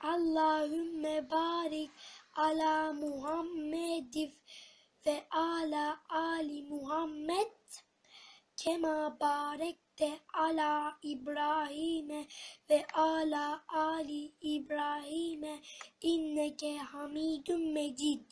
Allahümme barik ala Muhammed ve ala Ali Muhammed kema barekte ala İbrahim ve ala Ali İbrahim inneke hamidun mecid.